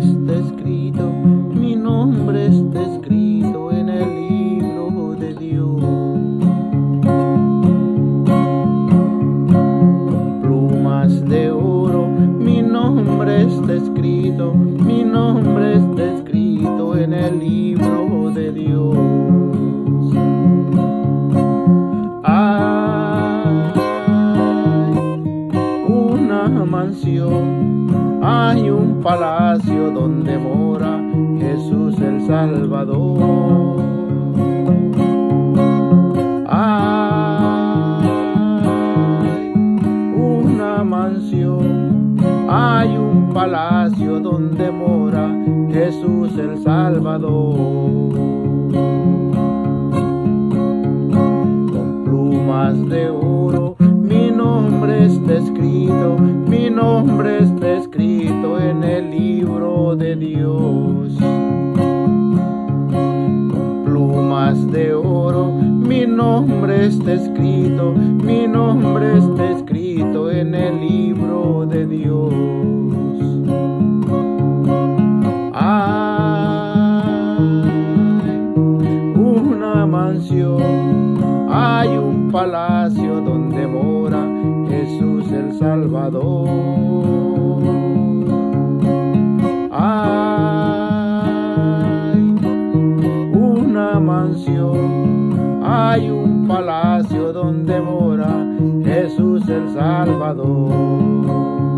está escrito, mi nombre está escrito en el libro de Dios. Plumas de oro, mi nombre está escrito, mi nombre está escrito en el libro de Dios. Hay una mansión hay un palacio donde mora Jesús el Salvador. Hay una mansión, hay un palacio donde mora Jesús el Salvador. Con plumas de oro de oro mi nombre está escrito, mi nombre está escrito en el libro de Dios. Hay una mansión, hay un palacio donde mora Jesús el Salvador. Hay un palacio donde mora Jesús el Salvador.